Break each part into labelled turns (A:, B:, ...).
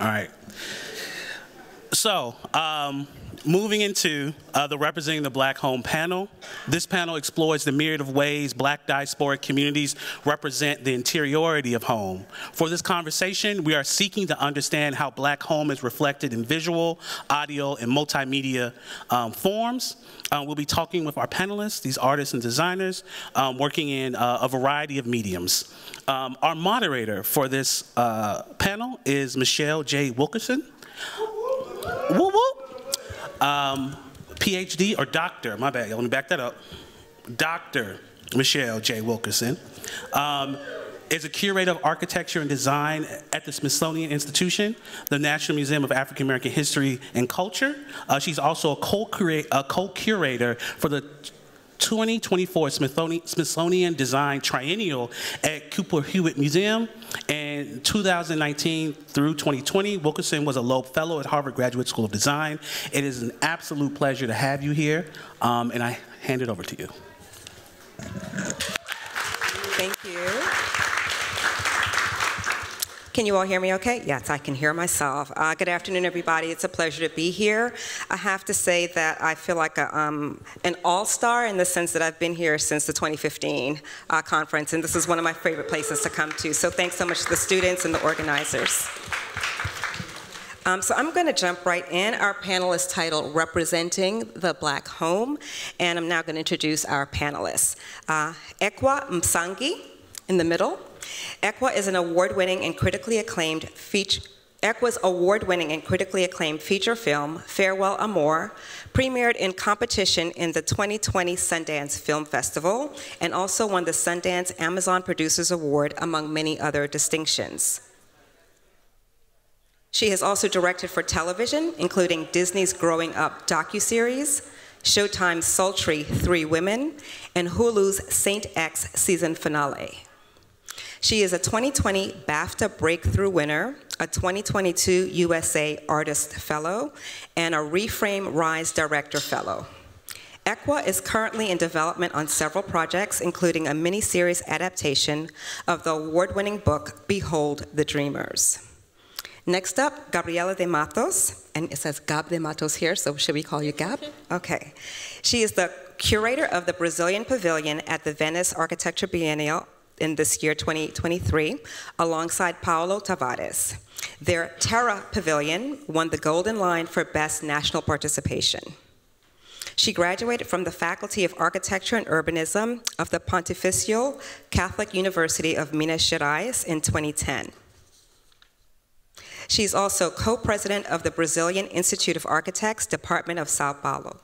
A: All right. So, um, moving into uh, the Representing the Black Home panel. This panel explores the myriad of ways black diasporic communities represent the interiority of home. For this conversation, we are seeking to understand how black home is reflected in visual, audio, and multimedia um, forms. Uh, we'll be talking with our panelists, these artists and designers, um, working in uh, a variety of mediums. Um, our moderator for this uh, panel is Michelle J. Wilkinson. Woo. Um, PhD or doctor, my bad, let me back that up. Dr. Michelle J. Wilkinson um, is a curator of architecture and design at the Smithsonian Institution, the National Museum of African American History and Culture. Uh, she's also a co-curator for the 2024 Smithsonian, Smithsonian Design Triennial at Cooper Hewitt Museum. And 2019 through 2020, Wilkinson was a Loeb Fellow at Harvard Graduate School of Design. It is an absolute pleasure to have you here, um, and I hand it over to you.
B: Thank you. Can you all hear me okay? Yes, I can hear myself. Uh, good afternoon, everybody. It's a pleasure to be here. I have to say that I feel like a, um, an all-star in the sense that I've been here since the 2015 uh, conference, and this is one of my favorite places to come to. So thanks so much to the students and the organizers. Um, so I'm going to jump right in. Our panel is titled Representing the Black Home, and I'm now going to introduce our panelists. Uh, Ekwa Msangi in the middle, Ekwa is an award-winning and critically acclaimed feature Ekwa's award-winning and critically acclaimed feature film, Farewell Amor, premiered in competition in the 2020 Sundance Film Festival and also won the Sundance Amazon Producers Award, among many other distinctions. She has also directed for television, including Disney's Growing Up docuseries, Showtime's sultry Three Women, and Hulu's Saint X season finale. She is a 2020 BAFTA Breakthrough winner, a 2022 USA Artist Fellow, and a Reframe Rise Director Fellow. Ekwa is currently in development on several projects, including a mini-series adaptation of the award-winning book, Behold the Dreamers. Next up, Gabriela de Matos, and it says Gab de Matos here, so should we call you Gab? Okay. She is the curator of the Brazilian Pavilion at the Venice Architecture Biennial in this year 2023 alongside Paulo Tavares. Their Terra Pavilion won the Golden Lion for Best National Participation. She graduated from the Faculty of Architecture and Urbanism of the Pontifical Catholic University of Minas Gerais in 2010. She's also co-president of the Brazilian Institute of Architects, Department of Sao Paulo.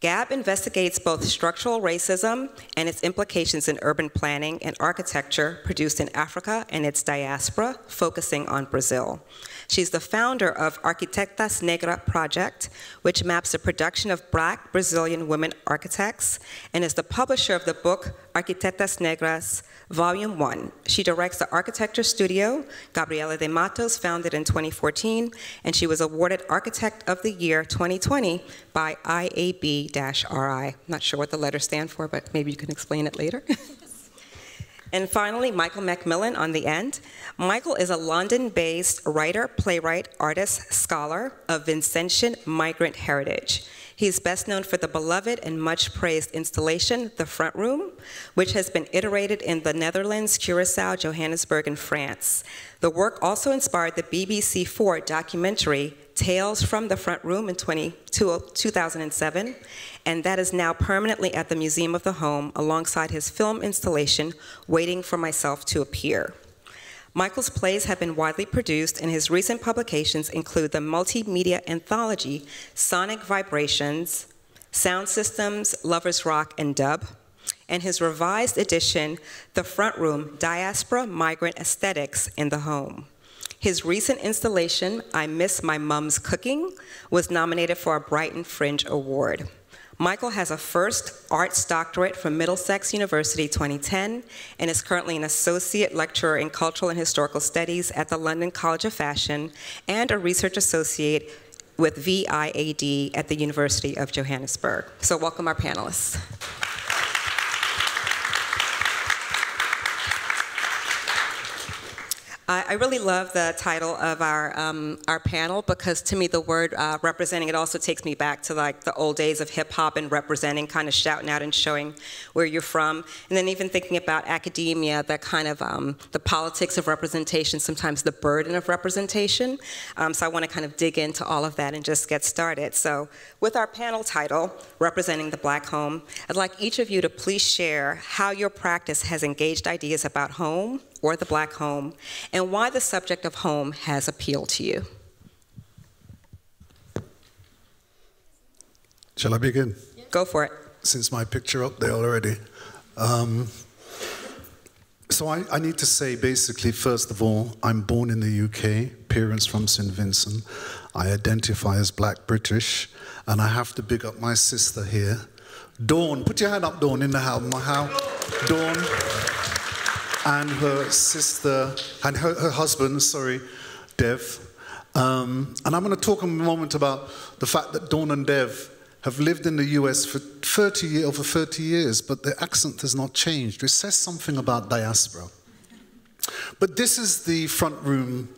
B: GAB investigates both structural racism and its implications in urban planning and architecture produced in Africa and its diaspora, focusing on Brazil. She's the founder of Arquitetas Negra Project, which maps the production of black Brazilian women architects, and is the publisher of the book Arquitetas Negras, Volume 1. She directs the architecture studio, Gabriela de Matos, founded in 2014, and she was awarded Architect of the Year 2020 by IAB-RI. Not sure what the letters stand for, but maybe you can explain it later. And finally, Michael McMillan on the end. Michael is a London-based writer, playwright, artist, scholar of Vincentian migrant heritage. He's best known for the beloved and much praised installation, The Front Room, which has been iterated in the Netherlands, Curacao, Johannesburg, and France. The work also inspired the BBC4 documentary Tales from the Front Room in 20, 2007, and that is now permanently at the Museum of the Home alongside his film installation, Waiting for Myself to Appear. Michael's plays have been widely produced, and his recent publications include the multimedia anthology Sonic Vibrations, Sound Systems, Lovers Rock, and Dub, and his revised edition, The Front Room Diaspora Migrant Aesthetics in the Home. His recent installation, I Miss My Mum's Cooking, was nominated for a Brighton Fringe Award. Michael has a first arts doctorate from Middlesex University 2010 and is currently an associate lecturer in cultural and historical studies at the London College of Fashion and a research associate with VIAD at the University of Johannesburg. So welcome our panelists. I, I really love the title of our um, our panel because to me the word uh, representing it also takes me back to like the old days of hip hop and representing, kind of shouting out and showing where you're from, and then even thinking about academia, that kind of um, the politics of representation, sometimes the burden of representation. Um, so I want to kind of dig into all of that and just get started. So with our panel title, representing the Black home, I'd like each of you to please share how your practice has engaged ideas about home or the black home, and why the subject of home has appealed to you.
C: Shall I begin?
B: Go for it.
C: Since my picture up there already. Um, so I, I, need to say basically, first of all, I'm born in the UK, parents from St. Vincent. I identify as black British, and I have to big up my sister here. Dawn, put your hand up, Dawn, in the house. My house. Dawn and her sister, and her, her husband, sorry, Dev. Um, and I'm going to talk a moment about the fact that Dawn and Dev have lived in the US for 30, over 30 years, but their accent has not changed, which says something about diaspora. But this is the front room,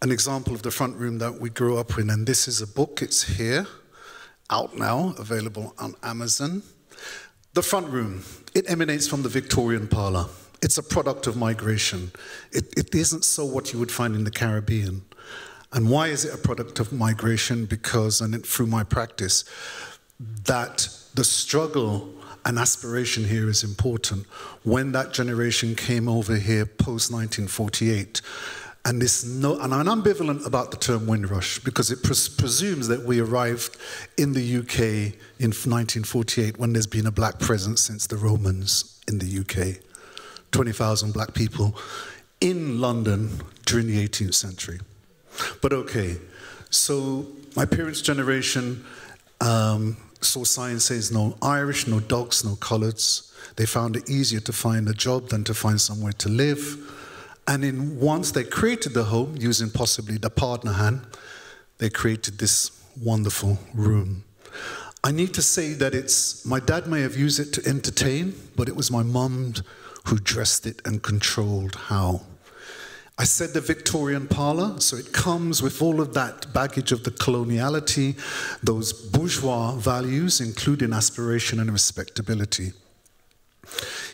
C: an example of the front room that we grew up in, and this is a book, it's here, out now, available on Amazon. The front room, it emanates from the Victorian parlor. It's a product of migration. It, it isn't so what you would find in the Caribbean. And why is it a product of migration? Because, and it, through my practice, that the struggle and aspiration here is important. When that generation came over here post 1948, and this no, and I'm ambivalent about the term Windrush because it pres presumes that we arrived in the UK in 1948 when there's been a black presence since the Romans in the UK. 20,000 black people in London during the 18th century. But okay, so my parents' generation um, saw signs says no Irish, no dogs, no coloreds. They found it easier to find a job than to find somewhere to live. And in once they created the home, using possibly the partner hand, they created this wonderful room. I need to say that it's my dad may have used it to entertain, but it was my mum who dressed it and controlled how. I said the Victorian parlor, so it comes with all of that baggage of the coloniality, those bourgeois values, including aspiration and respectability.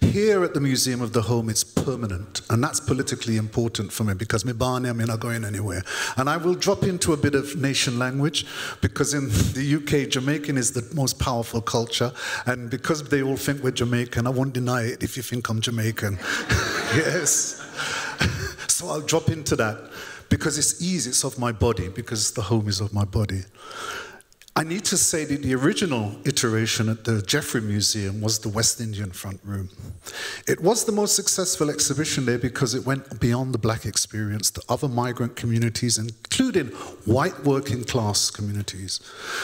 C: Here at the Museum of the Home, it's permanent, and that's politically important for me because me Barney, I'm not going anywhere. And I will drop into a bit of nation language because in the UK, Jamaican is the most powerful culture, and because they all think we're Jamaican, I won't deny it if you think I'm Jamaican. yes. so I'll drop into that because it's easy, it's of my body, because the home is of my body. I need to say that the original iteration at the Geffrye Museum was the West Indian front room. It was the most successful exhibition there because it went beyond the black experience to other migrant communities, including white working class communities.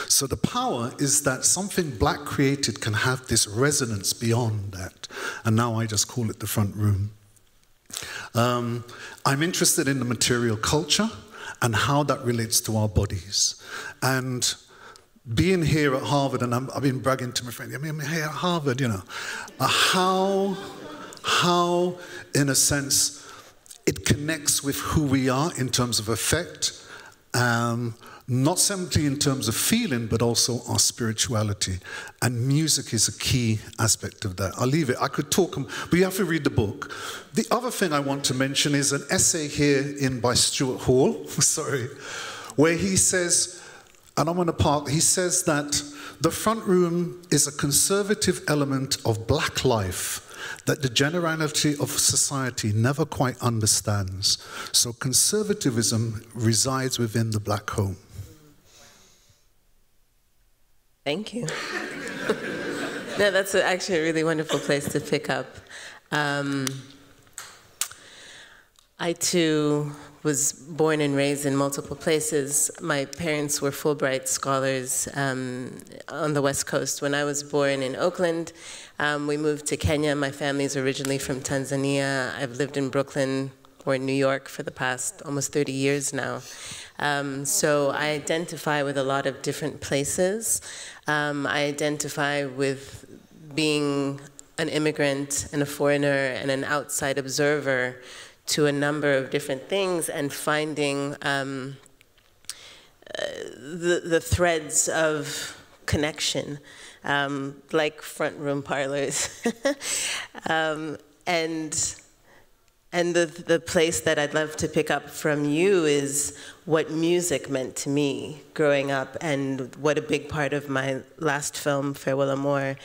C: So the power is that something black created can have this resonance beyond that. And now I just call it the front room. Um, I'm interested in the material culture and how that relates to our bodies. And being here at Harvard, and i have been bragging to my friend, I mean, I'm here at Harvard, you know, how, how, in a sense, it connects with who we are in terms of effect, um, not simply in terms of feeling, but also our spirituality. And music is a key aspect of that. I'll leave it. I could talk, but you have to read the book. The other thing I want to mention is an essay here in by Stuart Hall, sorry, where he says, and I'm going to park. He says that the front room is a conservative element of black life that the generality of society never quite understands. So conservatism resides within the black home.
D: Thank you. no, that's actually a really wonderful place to pick up. Um, I too was born and raised in multiple places. My parents were Fulbright scholars um, on the West Coast. When I was born in Oakland, um, we moved to Kenya. My family is originally from Tanzania. I've lived in Brooklyn or New York for the past almost 30 years now. Um, so I identify with a lot of different places. Um, I identify with being an immigrant and a foreigner and an outside observer to a number of different things and finding um, uh, the, the threads of connection, um, like front room parlors. um, and and the, the place that I'd love to pick up from you is what music meant to me growing up, and what a big part of my last film, Farewell Amor,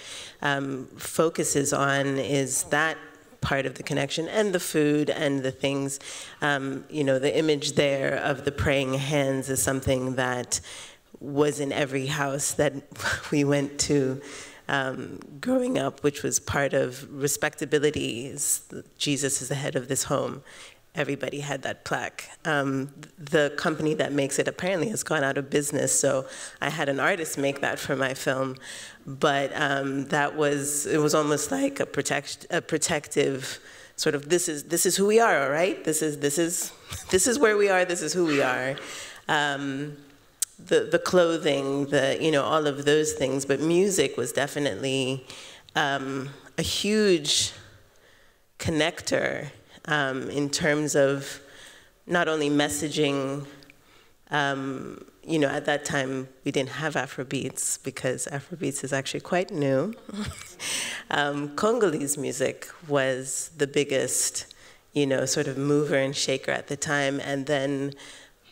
D: um, focuses on is that part of the connection and the food and the things. Um, you know, the image there of the praying hands is something that was in every house that we went to um, growing up, which was part of respectability. Jesus is the head of this home. Everybody had that plaque. Um, the company that makes it apparently has gone out of business, so I had an artist make that for my film. But um, that was it was almost like a protect a protective sort of this is this is who we are, all right. This is this is this is where we are. This is who we are. Um, the, the clothing, the, you know, all of those things, but music was definitely um, a huge connector um, in terms of not only messaging, um, you know, at that time we didn't have Afrobeats because Afrobeats is actually quite new. um, Congolese music was the biggest, you know, sort of mover and shaker at the time, and then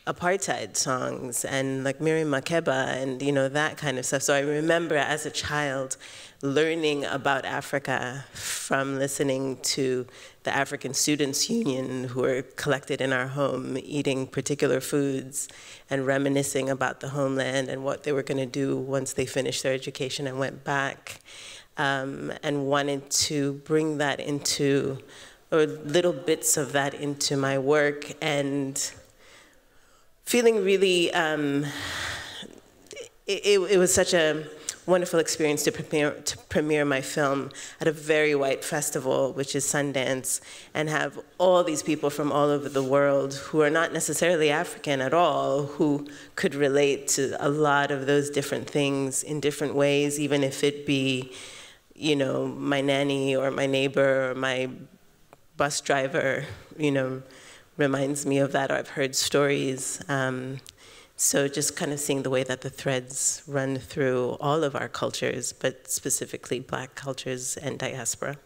D: apartheid songs and like Miriam Makeba and you know that kind of stuff. So I remember as a child learning about Africa from listening to the African Students Union who were collected in our home eating particular foods and reminiscing about the homeland and what they were going to do once they finished their education and went back um, and wanted to bring that into or little bits of that into my work and feeling really, um, it, it, was such a wonderful experience to premiere, to premiere my film at a very white festival, which is Sundance, and have all these people from all over the world who are not necessarily African at all, who could relate to a lot of those different things in different ways, even if it be, you know, my nanny or my neighbor or my bus driver, you know, reminds me of that, or I've heard stories. Um, so just kind of seeing the way that the threads run through all of our cultures, but specifically black cultures and diaspora.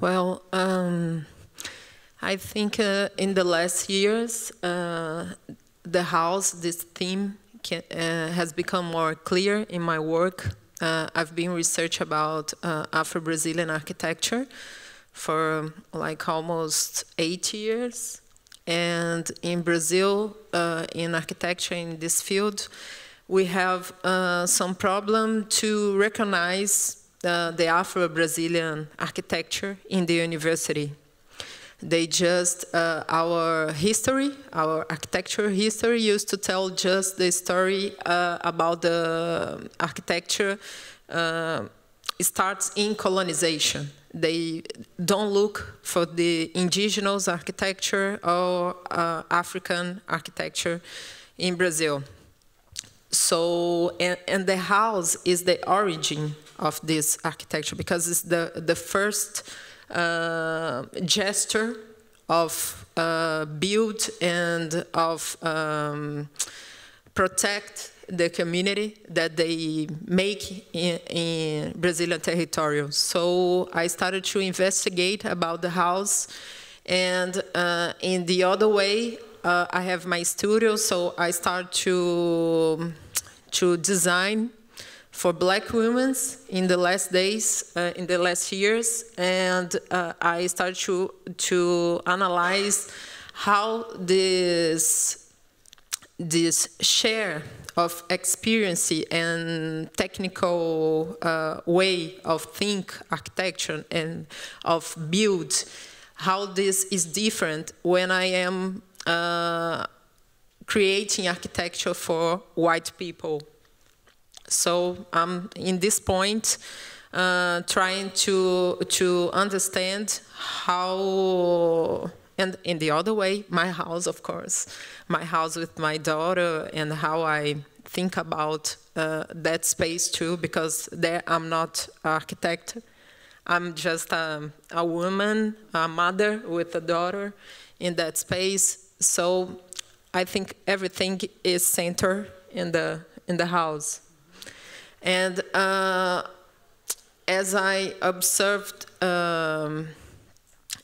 E: Well, um, I think uh, in the last years, uh, the house, this theme, can, uh, has become more clear in my work uh, I've been research about uh, Afro-Brazilian architecture for like almost eight years. And in Brazil, uh, in architecture in this field, we have uh, some problem to recognize uh, the Afro-Brazilian architecture in the university. They just, uh, our history, our architecture history used to tell just the story uh, about the architecture uh, starts in colonization. They don't look for the indigenous architecture or uh, African architecture in Brazil. So, and, and, the house is the origin of this architecture because it's the, the first uh, gesture of uh, build and of um, protect the community that they make in, in, Brazilian territory. So I started to investigate about the house, and uh, in the other way, uh, I have my studio, so I start to to design for black women in the last days, uh, in the last years, and uh, I started to, to analyze how this, this share of experience and technical uh, way of think architecture and of build, how this is different when I am uh, creating architecture for white people. So I'm in this point uh, trying to to understand how and in the other way, my house, of course, my house with my daughter, and how I think about uh, that space too, because there I'm not architect. I'm just a, a woman, a mother with a daughter in that space. So I think everything is centered in the in the house. And uh, as I observed um,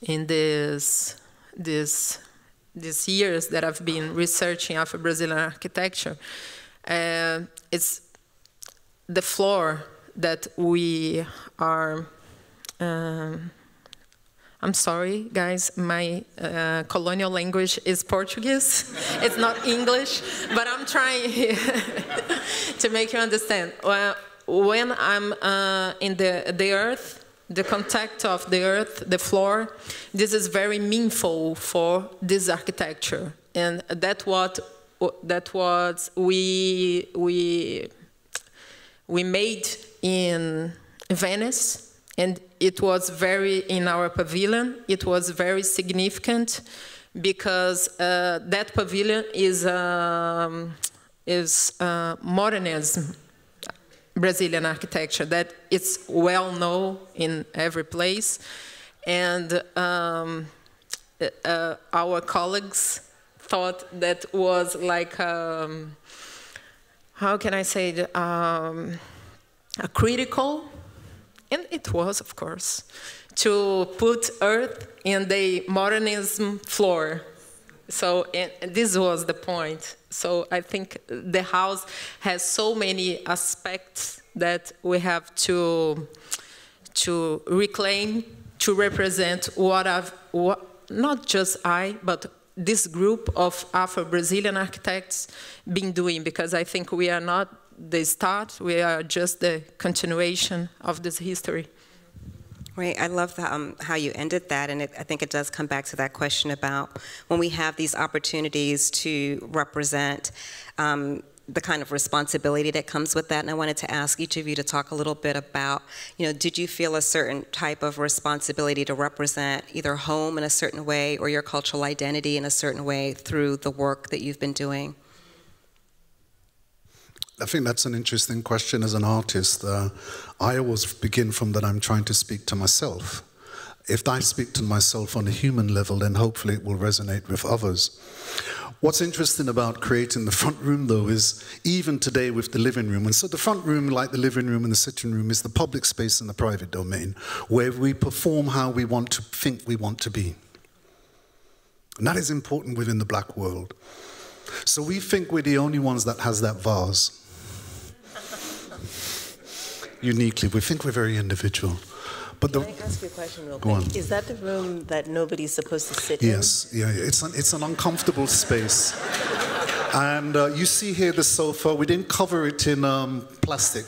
E: in this this these years that I've been researching Afro-Brazilian architecture, uh, it's the floor that we are. Um, I'm sorry, guys. My uh, colonial language is Portuguese. it's not English, but I'm trying to make you understand. Well, when I'm uh, in the the earth, the contact of the earth, the floor, this is very meaningful for this architecture, and that what that was we we we made in Venice, and it was very in our pavilion. It was very significant because uh, that pavilion is um, is uh, modernism Brazilian architecture that it's well known in every place. And um, uh, our colleagues thought that was like, um, how can I say, it, um, a critical, and it was, of course, to put earth in the modernism floor. So this was the point. So I think the house has so many aspects that we have to to reclaim, to represent what I've, what, not just I, but this group of Afro-Brazilian architects been doing, because I think we are not the start, we are just the continuation of this history.
B: Right, I love the, um, how you ended that, and it, I think it does come back to that question about when we have these opportunities to represent um, the kind of responsibility that comes with that. And I wanted to ask each of you to talk a little bit about, you know, did you feel a certain type of responsibility to represent either home in a certain way or your cultural identity in a certain way through the work that you've been doing?
C: I think that's an interesting question as an artist. Uh, I always begin from that I'm trying to speak to myself. If I speak to myself on a human level, then hopefully it will resonate with others. What's interesting about creating the front room, though, is even today with the living room, and so the front room, like the living room and the sitting room, is the public space and the private domain, where we perform how we want to think we want to be. And that is important within the black world. So we think we're the only ones that has that vase uniquely. We think we're very individual.
D: But the, Can I ask you a question real quick? On. Is that the room that nobody's supposed to sit
C: yes, in? Yes, yeah, it's an, it's an uncomfortable space. And uh, you see here the sofa, we didn't cover it in um, plastic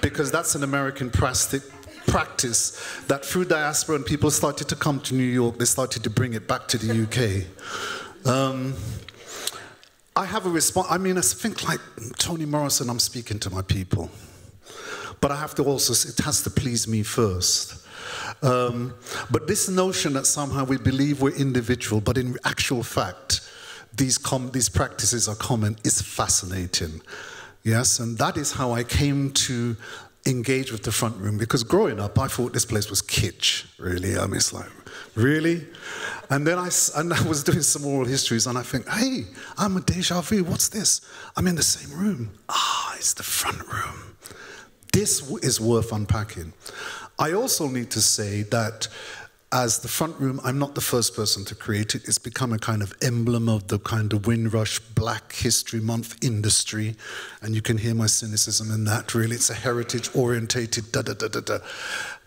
C: because that's an American plastic practice that through diaspora and people started to come to New York, they started to bring it back to the UK. Um, I have a response, I mean, I think like Toni Morrison, I'm speaking to my people but I have to also, it has to please me first. Um, but this notion that somehow we believe we're individual, but in actual fact, these, these practices are common, is fascinating. Yes, and that is how I came to engage with the front room because growing up, I thought this place was kitsch, really. I mean, it's like, really? And then I, and I was doing some oral histories and I think, hey, I'm a deja vu. What's this? I'm in the same room. Ah, it's the front room. This is worth unpacking. I also need to say that as the front room, I'm not the first person to create it. It's become a kind of emblem of the kind of Windrush Black History Month industry. And you can hear my cynicism in that, really. It's a heritage orientated da da da da da.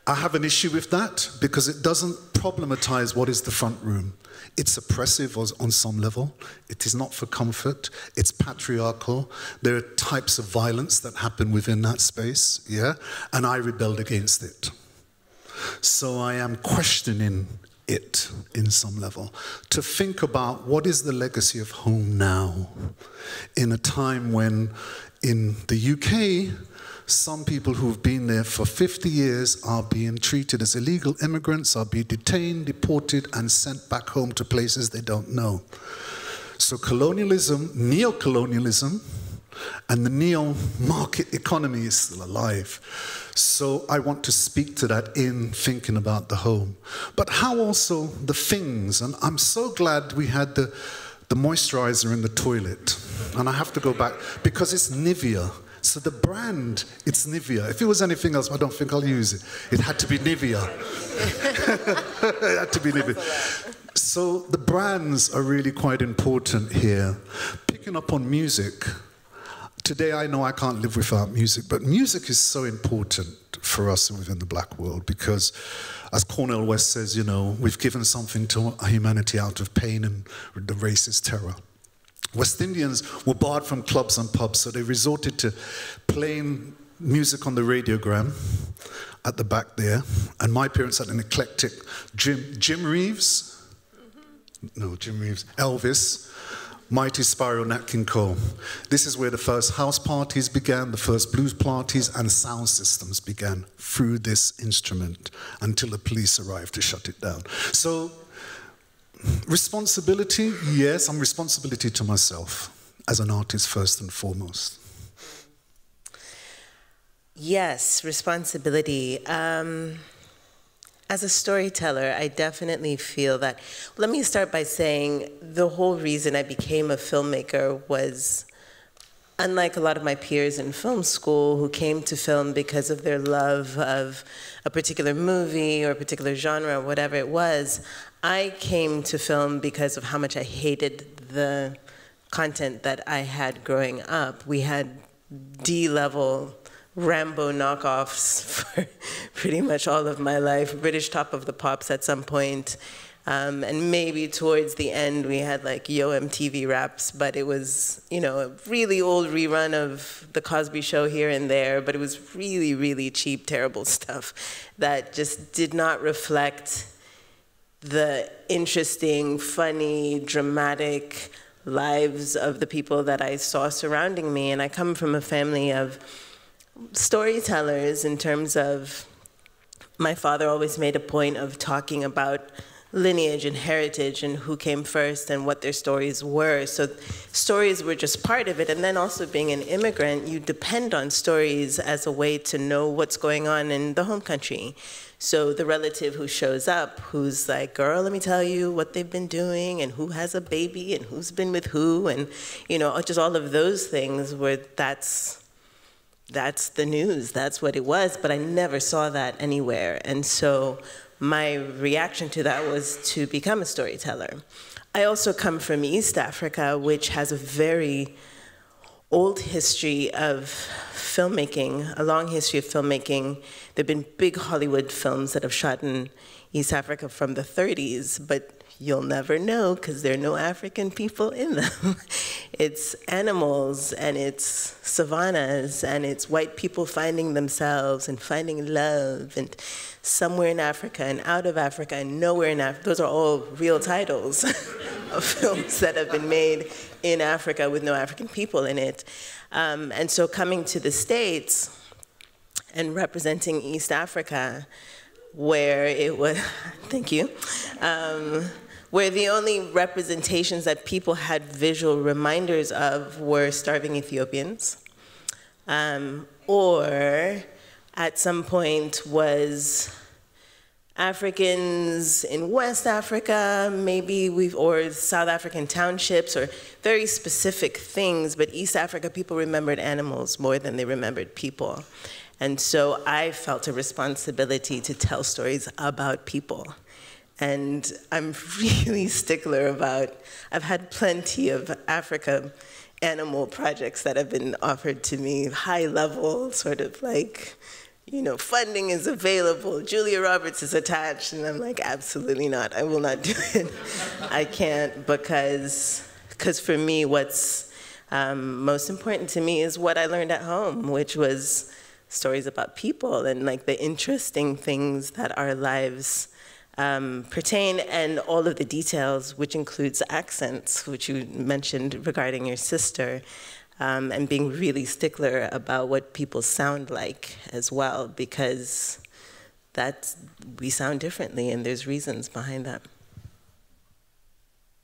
C: I have an issue with that because it doesn't problematize what is the front room. It's oppressive on some level. It is not for comfort. It's patriarchal. There are types of violence that happen within that space, yeah? And I rebelled against it. So I am questioning it in some level. To think about what is the legacy of home now in a time when in the UK, some people who've been there for 50 years are being treated as illegal immigrants, are being detained, deported, and sent back home to places they don't know. So colonialism, neo-colonialism, And the neo market economy is still alive. So I want to speak to that in thinking about the home. But how also the things. And I'm so glad we had the, the moisturizer in the toilet. And I have to go back because it's Nivea. So the brand, it's Nivea. If it was anything else, I don't think I'll use it. It had to be Nivea. it had to be Nivea. So the brands are really quite important here. Picking up on music. Today I know I can't live without music, but music is so important for us within the black world because, as Cornel West says, you know, we've given something to humanity out of pain and the racist terror. West Indians were barred from clubs and pubs, so they resorted to playing music on the radiogram at the back there. And my parents had an eclectic Jim, Jim Reeves, mm-hmm. no, Jim Reeves, Elvis, Mighty Sparrow, Nat King Cole. This is where the first house parties began, the first blues parties, and sound systems began through this instrument until the police arrived to shut it down. So Responsibility, yes, I'm responsibility to myself as an artist first and foremost.
D: Yes, responsibility. Um, as a storyteller, I definitely feel that. Let me start by saying the whole reason I became a filmmaker was unlike a lot of my peers in film school who came to film because of their love of a particular movie or a particular genre, whatever it was, I came to film because of how much I hated the content that I had growing up. We had D level Rambo knockoffs for pretty much all of my life, British Top of the Pops at some point. Um, and maybe towards the end we had like Yo MTV raps, but it was, you know, a really old rerun of The Cosby Show here and there, but it was really, really cheap, terrible stuff that just did not reflect the interesting, funny, dramatic lives of the people that I saw surrounding me. And I come from a family of storytellers in terms of my father always made a point of talking about lineage and heritage and who came first and what their stories were. So stories were just part of it. And then also being an immigrant, you depend on stories as a way to know what's going on in the home country. So the relative who shows up, who's like, girl, let me tell you what they've been doing and who has a baby and who's been with who and, you know, just all of those things where that's, that's the news, that's what it was, but I never saw that anywhere. And so my reaction to that was to become a storyteller. I also come from East Africa, which has a very old history of filmmaking, a long history of filmmaking. There have been big Hollywood films that have shot in East Africa from the 30s, but you'll never know because there are no African people in them. it's animals and it's savannas and it's white people finding themselves and finding love and somewhere in Africa and out of Africa and nowhere in Africa. Those are all real titles of films that have been made in Africa with no African people in it. Um, and so coming to the States and representing East Africa, where it was, thank you, um, where the only representations that people had visual reminders of were starving Ethiopians, um, or at some point was Africans in West Africa, maybe we've, or South African townships, or very specific things, but East Africa people remembered animals more than they remembered people. And so I felt a responsibility to tell stories about people. And I'm really stickler about, I've had plenty of Africa animal projects that have been offered to me, high level, sort of like, you know, funding is available, Julia Roberts is attached, and I'm like, absolutely not, I will not do it. I can't because, because for me, what's um, most important to me is what I learned at home, which was stories about people and like the interesting things that our lives um, pertain and all of the details, which includes accents, which you mentioned regarding your sister, um, and being really stickler about what people sound like as well, because that's, we sound differently and there's reasons behind that.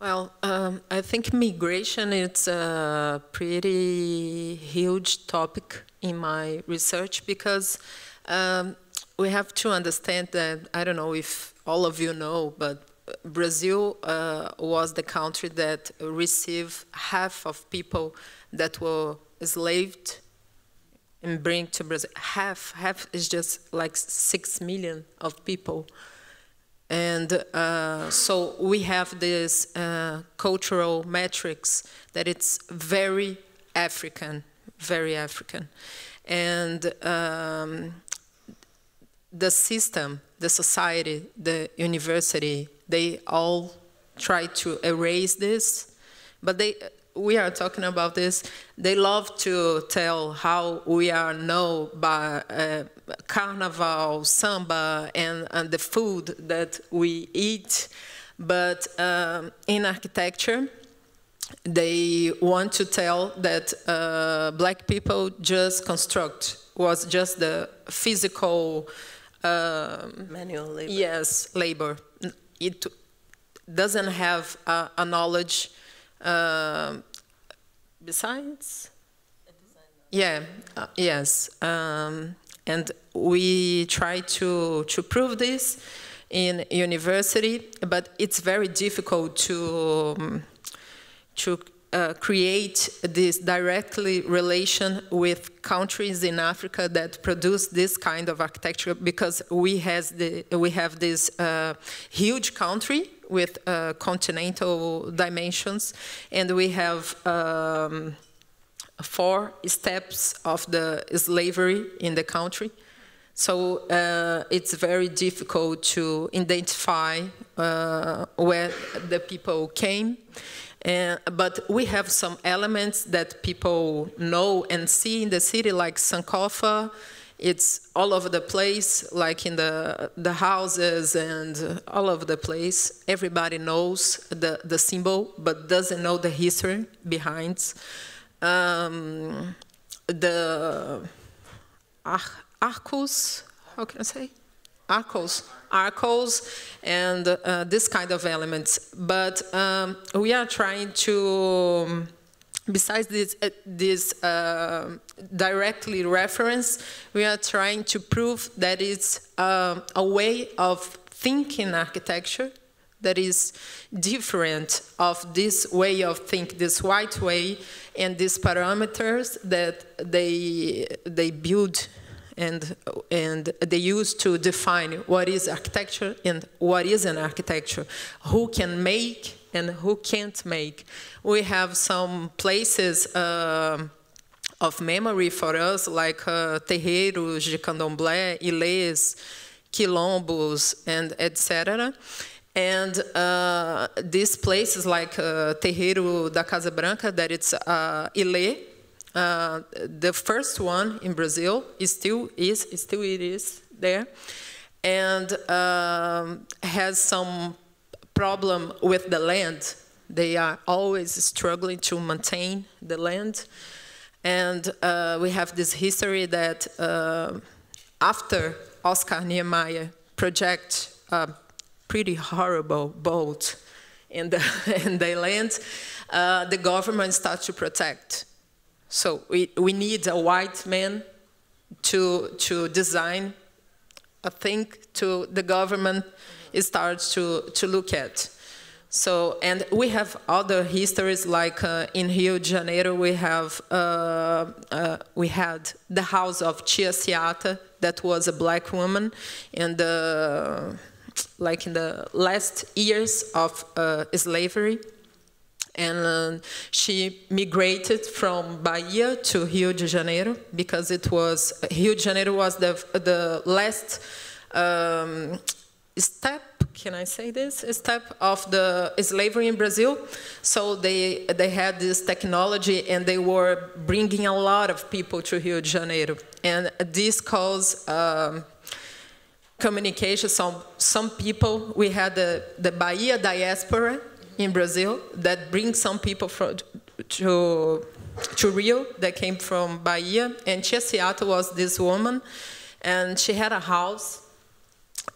E: Well, um, I think migration is a pretty huge topic in my research because um, we have to understand that, I don't know if all of you know, but Brazil uh, was the country that received half of people that were enslaved and bring to Brazil. Half, half is just like six million of people. And uh, so we have this uh, cultural metrics that it's very African, very African. And um, the system, the society, the university, they all try to erase this, but they, we are talking about this. They love to tell how we are known by uh, carnival, samba, and, and, the food that we eat. But um, in architecture, they want to tell that uh, black people just construct was just the physical um,
D: manual labor.
E: Yes, labor. It doesn't have a, a knowledge uh, besides? Yeah, uh, yes. Um, and we try to, to prove this in university, but it's very difficult to, um, to uh, create this directly relation with countries in Africa that produce this kind of architecture because we has the we have this uh, huge country with uh, continental dimensions, and we have um, four steps of the slavery in the country. So uh, it's very difficult to identify uh, where the people came. Uh, but we have some elements that people know and see in the city, like Sankofa, it's all over the place, like in the, the houses and all over the place. Everybody knows the, the symbol, but doesn't know the history behind. Um, the arcos, how can I say? Arcos, arcos, and uh, this kind of elements. But um, we are trying to besides this, uh, this uh, directly reference, we are trying to prove that it's uh, a way of thinking architecture that is different of this way of think, this white way, and these parameters that they they build and and they use to define what is architecture and what is an architecture, who can make and who can't make. We have some places uh, of memory for us, like uh, terreiros de candomblé, ilês, quilombos, and etc. And uh, these places, like uh, Terreiro da Casa Branca, that it's uh, Ilê, uh, the first one in Brazil, is still is, still it is there, and um, has some problem with the land. They are always struggling to maintain the land. And uh, we have this history that uh, after Oscar Niemeyer project a pretty horrible boat in the, in the land, uh, the government starts to protect. So we, we need a white man to, to design a thing to the government starts to, to look at. So, and we have other histories like uh, in Rio de Janeiro, we have, uh, uh, we had the house of Tia Ciata, that was a black woman, and like in the last years of uh, slavery. And uh, she migrated from Bahia to Rio de Janeiro because it was, Rio de Janeiro was the, the last um, step can I say this step of the slavery in Brazil. So they they had this technology and they were bringing a lot of people to Rio de Janeiro, and this caused. Um, communication some some people we had the the Bahia diaspora in Brazil that brings some people from to to Rio that came from Bahia and Tia was this woman and she had a house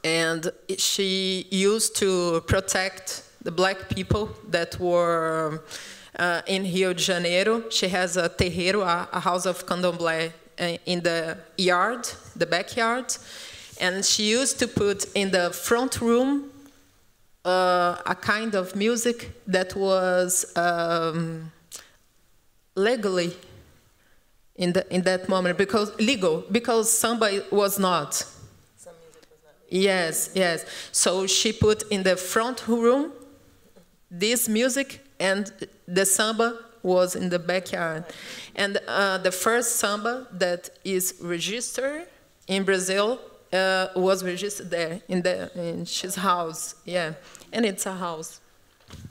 E: and she used to protect the black people that were uh, in Rio de Janeiro. She has a terreiro, a, a house of candomblé uh, in the yard, the backyard. And she used to put in the front room uh, a kind of music that was um, legally in, the, in that moment because legal because somebody was not. Yes, yes. So she put in the front room this music, and the samba was in the backyard. And uh, the first samba that is registered in Brazil uh, was registered there in the in his house. Yeah, and it's a house.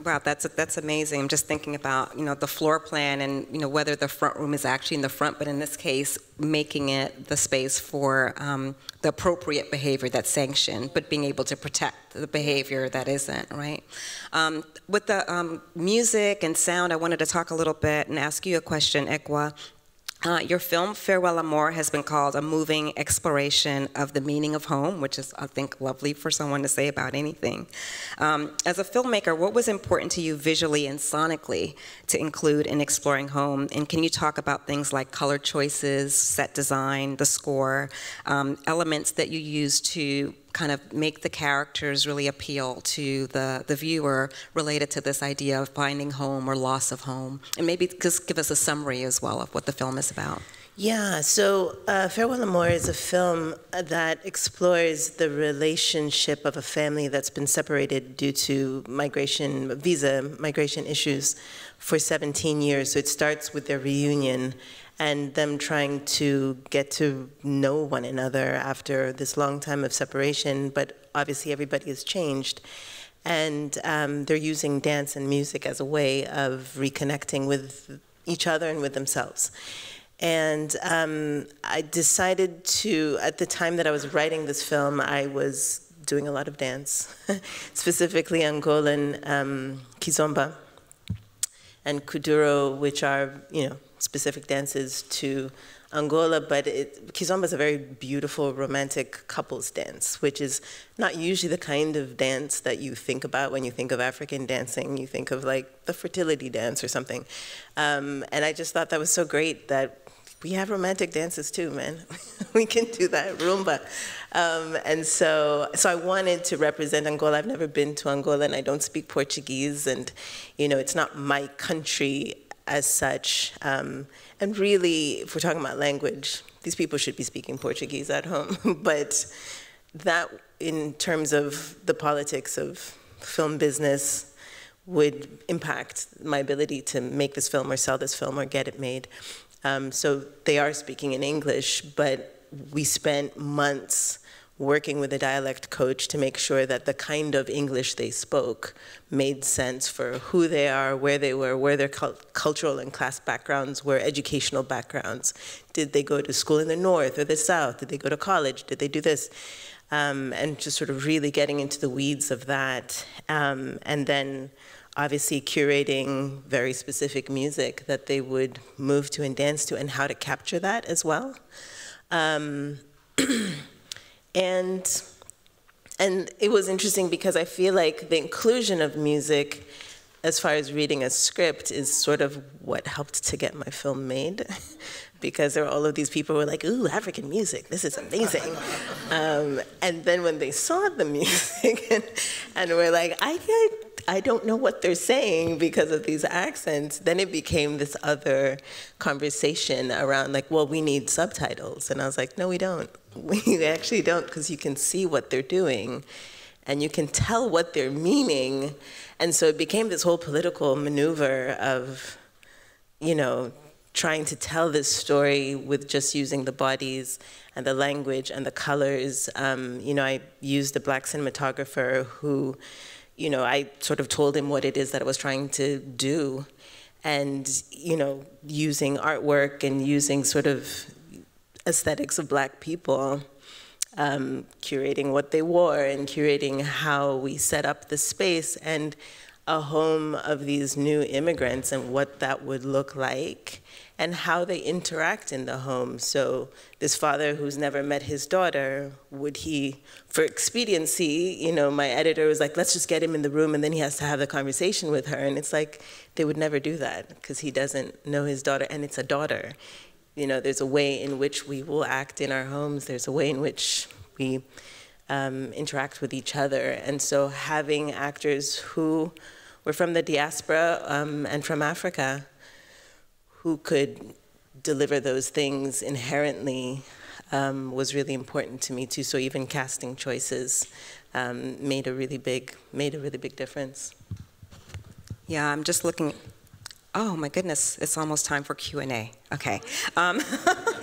B: Wow, that's that's amazing. I'm just thinking about you know the floor plan and you know whether the front room is actually in the front, but in this case, making it the space for um, the appropriate behavior that's sanctioned, but being able to protect the behavior that isn't. Right. Um, with the um, music and sound, I wanted to talk a little bit and ask you a question, Ekwa. Uh, your film, Farewell Amor, has been called a moving exploration of the meaning of home, which is, I think, lovely for someone to say about anything. Um, as a filmmaker, what was important to you visually and sonically to include in exploring home? And can you talk about things like color choices, set design, the score, um, elements that you use to kind of make the characters really appeal to the, the viewer related to this idea of finding home or loss of home? And maybe just give us a summary as well of what the film is about.
D: Yeah, so uh, Farewell Amor is a film that explores the relationship of a family that's been separated due to migration, visa migration issues for 17 years. So it starts with their reunion and them trying to get to know one another after this long time of separation, but obviously everybody has changed. And um, they're using dance and music as a way of reconnecting with each other and with themselves. And um, I decided to, at the time that I was writing this film, I was doing a lot of dance, specifically Angolan um, kizomba and kuduro, which are, you know, specific dances to Angola, but it, Kizomba is a very beautiful romantic couples dance, which is not usually the kind of dance that you think about when you think of African dancing. You think of like the fertility dance or something. Um, and I just thought that was so great that we have romantic dances too, man. we can do that, rumba. Um, and so, so I wanted to represent Angola. I've never been to Angola and I don't speak Portuguese and, you know, it's not my country as such. Um, and really, if we're talking about language, these people should be speaking Portuguese at home. but that, in terms of the politics of film business, would impact my ability to make this film or sell this film or get it made. Um, so they are speaking in English, but we spent months working with a dialect coach to make sure that the kind of English they spoke made sense for who they are, where they were, where their cultural and class backgrounds were, educational backgrounds. Did they go to school in the north or the south? Did they go to college? Did they do this? Um, and just sort of really getting into the weeds of that. Um, and then obviously curating very specific music that they would move to and dance to and how to capture that as well. Um, And, and it was interesting because I feel like the inclusion of music as far as reading a script is sort of what helped to get my film made. because there were all of these people who were like, ooh, African music, this is amazing. um, and then when they saw the music and, and were like, I, I don't know what they're saying because of these accents, then it became this other conversation around like, well, we need subtitles. And I was like, no, we don't. We actually don't because you can see what they're doing and you can tell what they're meaning. And so it became this whole political maneuver of, you know, trying to tell this story with just using the bodies and the language and the colors. Um, you know, I used a black cinematographer who, you know, I sort of told him what it is that I was trying to do. And, you know, using artwork and using sort of aesthetics of black people, um, curating what they wore and curating how we set up the space. And a home of these new immigrants and what that would look like and how they interact in the home. So this father who's never met his daughter, would he, for expediency, you know, my editor was like, let's just get him in the room and then he has to have the conversation with her. And it's like, they would never do that because he doesn't know his daughter and it's a daughter. You know, there's a way in which we will act in our homes. There's a way in which we um, interact with each other. And so having actors who were from the diaspora um, and from Africa who could deliver those things inherently um, was really important to me too. So even casting choices um, made a really big made a really big difference.
B: Yeah, I'm just looking. Oh my goodness, it's almost time for Q and A. Okay. Um,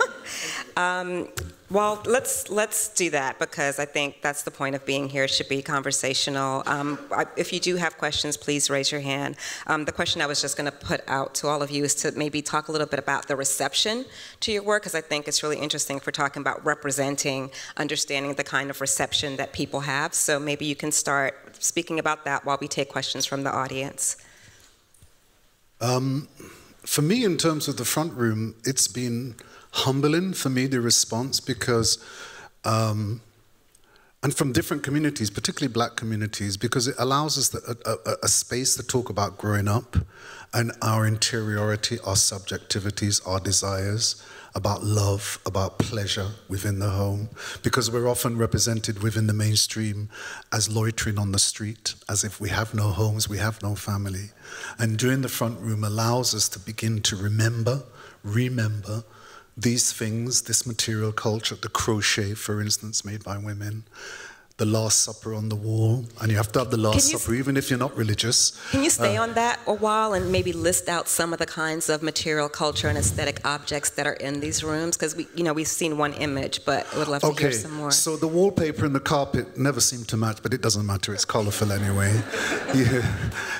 B: um, well, let's let's do that because I think that's the point of being here. It should be conversational. Um, I, if you do have questions, please raise your hand. Um, the question I was just going to put out to all of you is to maybe talk a little bit about the reception to your work because I think it's really interesting for talking about representing, understanding the kind of reception that people have. So maybe you can start speaking about that while we take questions from the audience.
C: Um, for me, in terms of the front room, it's been humbling for me, the response, because, um, and from different communities, particularly black communities, because it allows us a, a, a, space to talk about growing up and our interiority, our subjectivities, our desires, about love, about pleasure within the home, because we're often represented within the mainstream as loitering on the street, as if we have no homes, we have no family. And doing the front room allows us to begin to remember, remember, these things, this material culture, the crochet, for instance, made by women, the Last Supper on the wall, and you have to have the Last Supper even if you're not religious.
B: Can you stay uh, on that a while and maybe list out some of the kinds of material culture and aesthetic objects that are in these rooms? Because we, you know, we've seen one image, but I would love to hear some more.
C: So the wallpaper and the carpet never seem to match, but it doesn't matter. It's colorful anyway. you,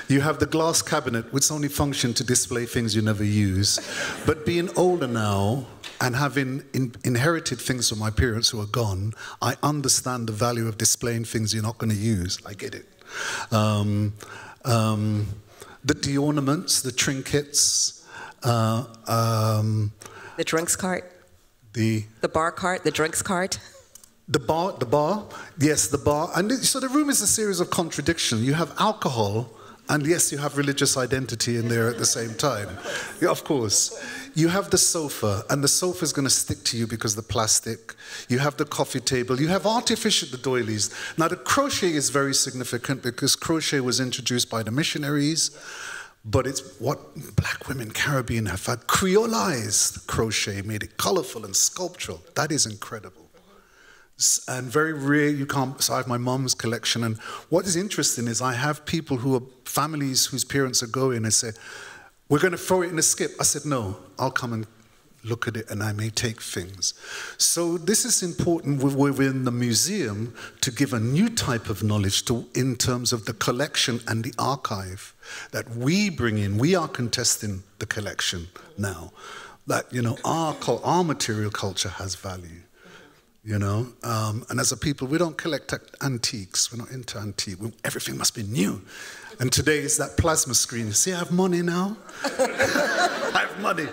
C: you have the glass cabinet, which only function to display things you never use. But being older now, and having in, inherited things from my parents who are gone, I understand the value of displaying things you're not going to use. I get it. Um, um, the, the ornaments, the trinkets. Uh, um,
B: the drinks cart.
C: The
B: the bar cart. The drinks cart.
C: The bar, the bar, yes, the bar. And so the room is a series of contradictions. You have alcohol, and yes, you have religious identity in there at the same time. Yeah, of course. You have the sofa, and the sofa is going to stick to you because the plastic. You have the coffee table. You have artificial the doilies. Now, the crochet is very significant because crochet was introduced by the missionaries, but it's what black women, Caribbean, have had creolized crochet, made it colorful and sculptural. That is incredible and very rare you can't so i have my mom's collection and what is interesting is i have people who are families whose parents are going and say we're going to throw it in a skip. I said, No, I'll come and look at it and I may take things. So, this is important within the museum to give a new type of knowledge to, in terms of the collection and the archive that we bring in. We are contesting the collection now. That, you know, our, our material culture has value you know. Um, and as a people, we don't collect antiques. We're not into antique. We, everything must be new. And today is that plasma screen. You See, I have money now. I have money.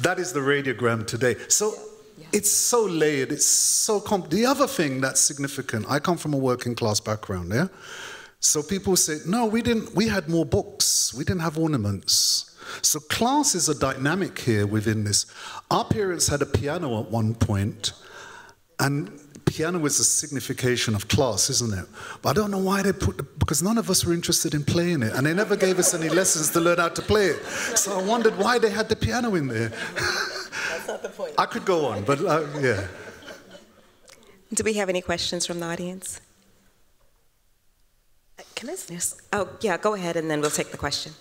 C: That is the radiogram today. So it's so layered. It's so comp. The other thing that's significant. I come from a working class background. Yeah. So people say, no, we didn't. We had more books. We didn't have ornaments. So class is a dynamic here within this. Our parents had a piano at one point, and piano is a signification of class, isn't it? But I don't know why they put the, because none of us were interested in playing it, and they never gave us any lessons to learn how to play it. So I wondered why they had the piano in there.
D: That's not the point.
C: I could go on, but uh, yeah.
B: Do we have any questions from the audience?
D: Can I?
B: Yes. Oh, yeah. Go ahead, and then we'll take the question.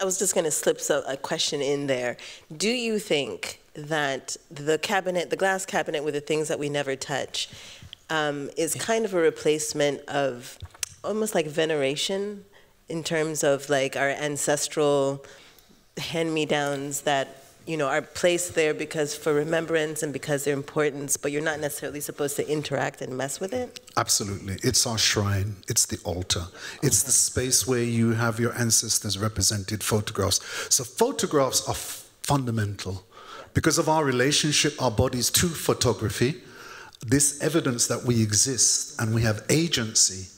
D: I was just going to slip a question in there. Do you think that the cabinet, the glass cabinet with the things that we never touch, um, is kind of a replacement of almost like veneration in terms of like our ancestral hand-me-downs that you know, are placed there because for remembrance and because they're important, but you're not necessarily supposed to interact and mess with it?
C: Absolutely. It's our shrine, it's the altar, it's the space where you have your ancestors represented, photographs. So, photographs are fundamental because of our relationship, our bodies to photography. This evidence that we exist and we have agency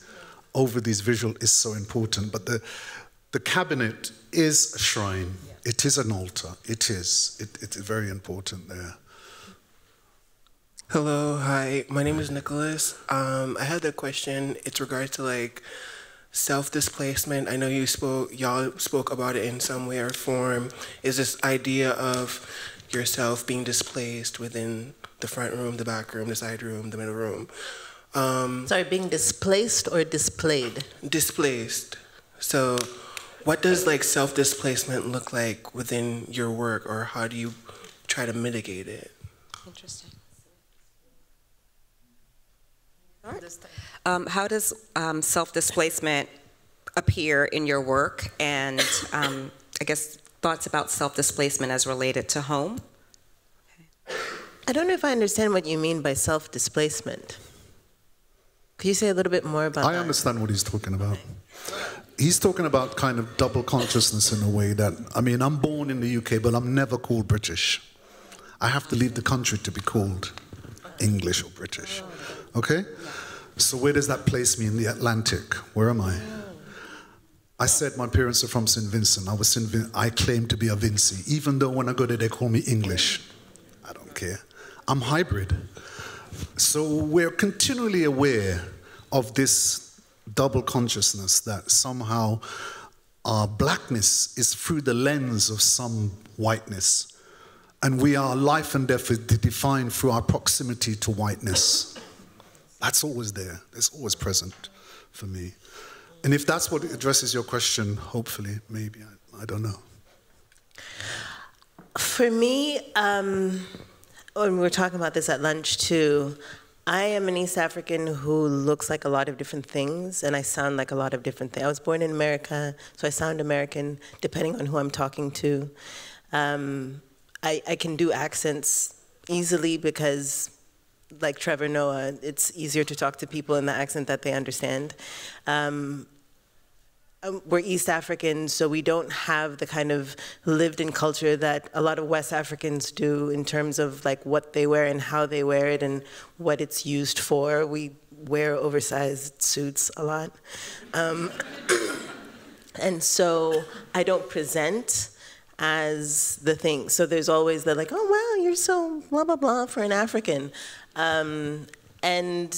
C: over these visual is so important. But the, the cabinet is a shrine it is an altar. It is. It, it's very important there.
F: Hello, hi. My name is Nicholas. Um, I had a question. It's regards to like self-displacement. I know you spoke, y'all spoke about it in some way or form. Is this idea of yourself being displaced within the front room, the back room, the side room, the middle room?
D: Um, Sorry, being displaced or displayed?
F: Displaced. So what does like self-displacement look like within your work, or how do you try to mitigate it?
B: Interesting. Um, how does um, self-displacement appear in your work, and um, I guess thoughts about self-displacement as related to home?
D: I don't know if I understand what you mean by self-displacement. Could you say a little bit more about
C: I
D: that?
C: I understand what he's talking about he's talking about kind of double consciousness in a way that, I mean, I'm born in the UK, but I'm never called British. I have to leave the country to be called English or British. Okay? So where does that place me in the Atlantic? Where am I? I said my parents are from St. Vincent. I was St. Vin- I claim to be a Vincy, even though when I go there they call me English. I don't care. I'm hybrid. So we're continually aware of this double consciousness that somehow our blackness is through the lens of some whiteness. And we are life and death defined through our proximity to whiteness. That's always there, it's always present for me. And if that's what addresses your question, hopefully, maybe, I, I don't know.
D: For me, um, when we were talking about this at lunch too, I am an East African who looks like a lot of different things, and I sound like a lot of different things. I was born in America, so I sound American depending on who I'm talking to. Um, I, I can do accents easily because, like Trevor Noah, it's easier to talk to people in the accent that they understand. Um, um, we're East Africans, so we don't have the kind of lived-in culture that a lot of West Africans do in terms of like what they wear and how they wear it and what it's used for. We wear oversized suits a lot. Um, and so I don't present as the thing. So there's always the like, oh wow, you're so blah blah blah for an African. Um, and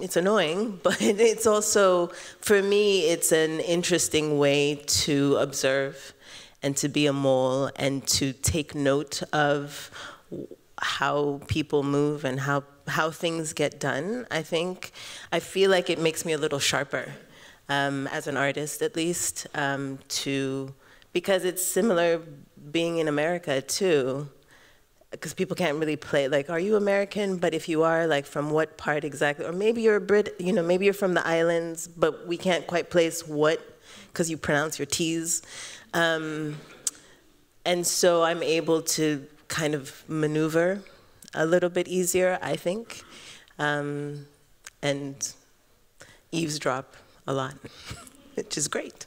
D: it's annoying, but it's also, for me, it's an interesting way to observe and to be a mole and to take note of how people move and how, how things get done. I think, I feel like it makes me a little sharper, um, as an artist at least, um, to, because it's similar being in America too because people can't really play like are you american? But if you are like from what part exactly? Or maybe you're a brit you know maybe you're from the islands but we can't quite place what because you pronounce your t's. Um, and so i'm able to kind of maneuver a little bit easier i think um, and eavesdrop a lot which is great.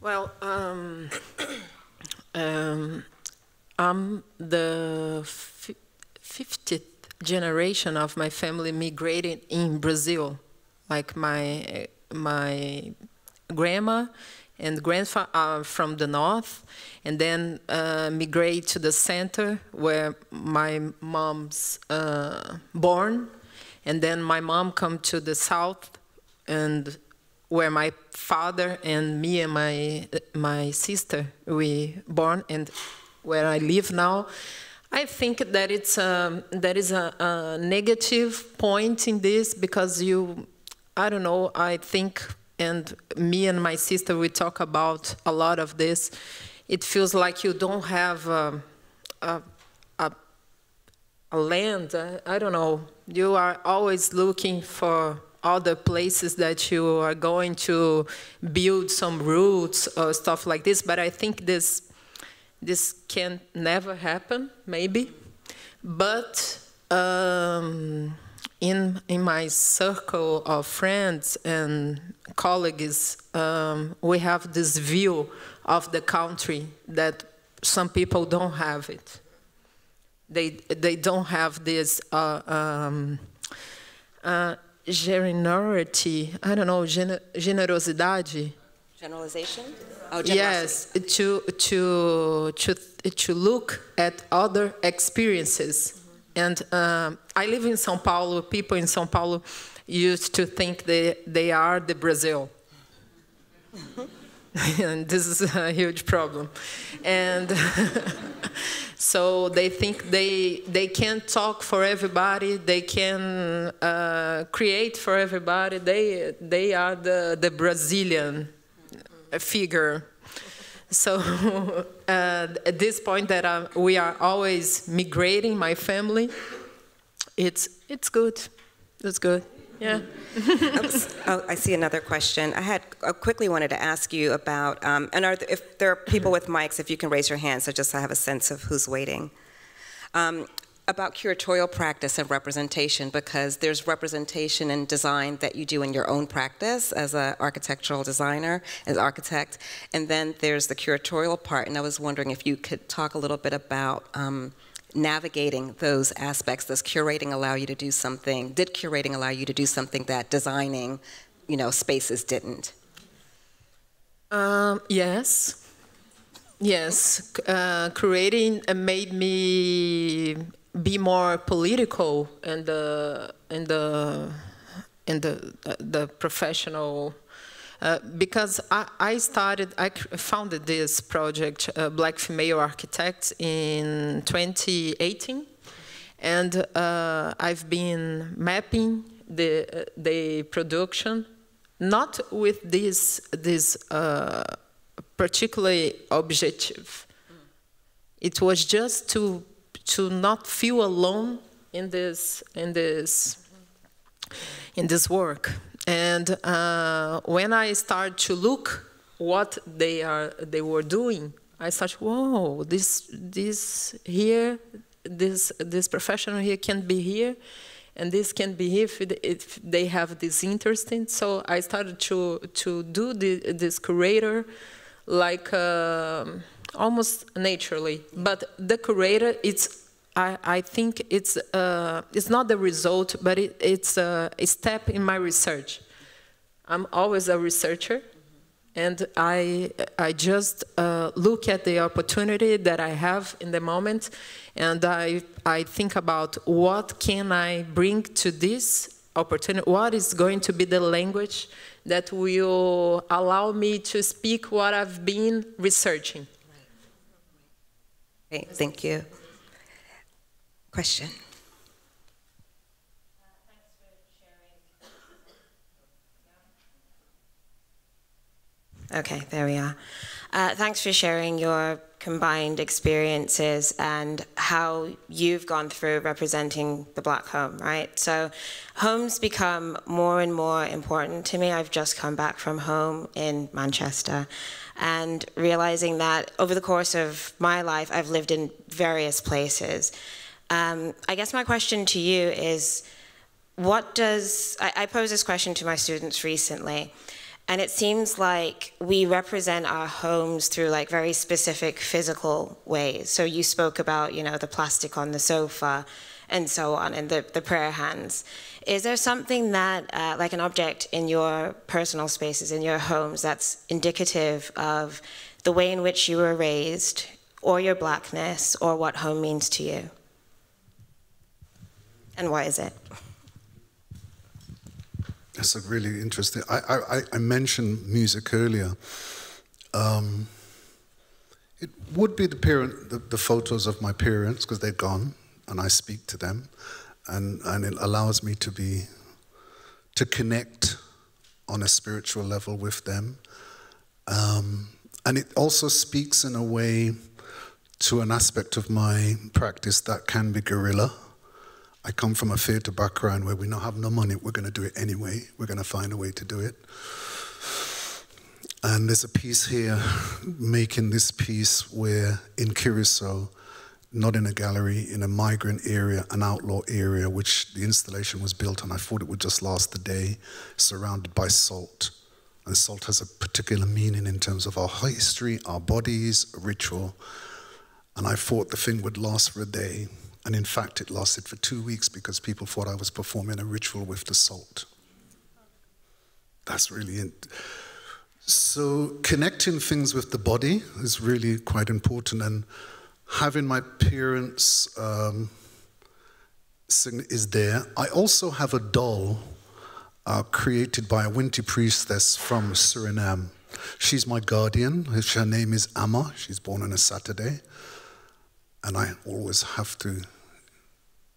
E: Well um, um I'm the 50th generation of my family migrated in Brazil. Like my my grandma and grandfather are from the north, and then uh, migrate to the center where my mom's uh, born, and then my mom come to the south, and where my father and me and my my sister we born and where I live now, I think that it's um, there is a, a, negative point in this because you, I don't know, I think, and me and my sister, we talk about a lot of this. It feels like you don't have um, a, a, a land, uh, I don't know, you are always looking for other places that you are going to build some roots or stuff like this, but I think this This can never happen, maybe, but um, in in my circle of friends and colleagues, um, we have this view of the country that some people don't have it. They they don't have this uh, um, uh, generosity. I don't know gener generosidade.
B: Generalization?
E: Oh, yes, to to to to look at other experiences. Mm -hmm. And um, I live in São Paulo. People in São Paulo used to think they they are the Brazil. and this is a huge problem. And so they think they they can talk for everybody. They can uh, create for everybody. They they are the the Brazilian figure. So uh, at this point that uh, we are always migrating, my family, it's it's good. It's good. Yeah.
B: oh, I see another question. I had I quickly wanted to ask you about, um, and are there, if there are people with mics, if you can raise your hand, so just so I have a sense of who's waiting. Um, about curatorial practice and representation because there's representation and design that you do in your own practice as an architectural designer, as architect, and then there's the curatorial part. And I was wondering if you could talk a little bit about um, navigating those aspects. Does curating allow you to do something? Did curating allow you to do something that designing, you know, spaces didn't?
E: Um, yes. Yes, uh, creating made me be more political in the in the in the the professional uh, because I, I, started, I founded this project, uh, Black Female Architects, in 2018, and uh, I've been mapping the the production, not with this this uh, particularly objective. It was just to to not feel alone in this in this in this work. And uh, when I start to look what they are they were doing, I start, whoa, this this here, this this professional here can be here, and this can be here if, if they have this interest in. So I started to to do the, this curator like. Uh, almost naturally. But the curator, it's I, I think it's uh, it's not the result, but it, it's a, a, step in my research. I'm always a researcher, and I I just uh, look at the opportunity that I have in the moment, and I I think about what can I bring to this opportunity. What is going to be the language that will allow me to speak what I've been researching.
B: Okay, thank you. Question. Okay, there we are. Uh, thanks for sharing your combined experiences and how you've gone through representing the black home, right? So homes become more and more important to me. I've just come back from home in Manchester and realizing that over the course of my life, I've lived in various places. Um, I guess my question to you is, what does, I, I pose this question to my students recently, and it seems like we represent our homes through like very specific physical ways. So you spoke about, you know, the plastic on the sofa and so on, and the, the prayer hands. Is there something that, uh, like an object in your personal spaces, in your homes, that's indicative of the way in which you were raised, or your blackness, or what home means to you? And why is it?
C: That's a really interesting. I, I, I mentioned music earlier. Um, it would be the parent, the, the photos of my parents because they're gone, and I speak to them and, and it allows me to be to connect on a spiritual level with them. Um, and it also speaks in a way to an aspect of my practice that can be guerrilla. I come from a theatre background where we don't have no money, we're going to do it anyway. We're going to find a way to do it. And there's a piece here making this piece where in Curacao, not in a gallery, in a migrant area, an outlaw area, which the installation was built on. I thought it would just last the day, surrounded by salt. And salt has a particular meaning in terms of our history, our bodies, ritual. And I thought the thing would last for a day. And in fact, it lasted for two weeks because people thought I was performing a ritual with the salt. That's really it. So, connecting things with the body is really quite important. And having my parents um, is there. I also have a doll uh, created by a Winti priestess from Suriname. She's my guardian. Her name is Amma. She's born on a Saturday. And I always have to.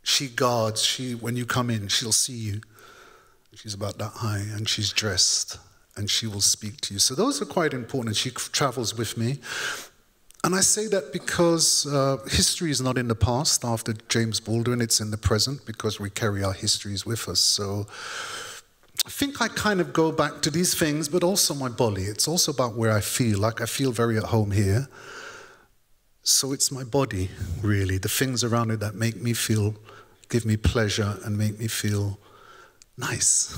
C: She guards. She, when you come in, she'll see you. She's about that high, and she's dressed, and she will speak to you. So those are quite important. She travels with me. And I say that because uh, history is not in the past after James Baldwin, it's in the present because we carry our histories with us. So I think I kind of go back to these things, but also my body. It's also about where I feel. Like I feel very at home here. So it's my body, really, the things around it that make me feel, give me pleasure and make me feel nice.